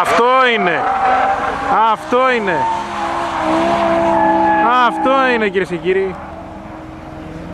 Αυτό είναι. Αυτό είναι. Αυτό είναι κύριε και κύριοι.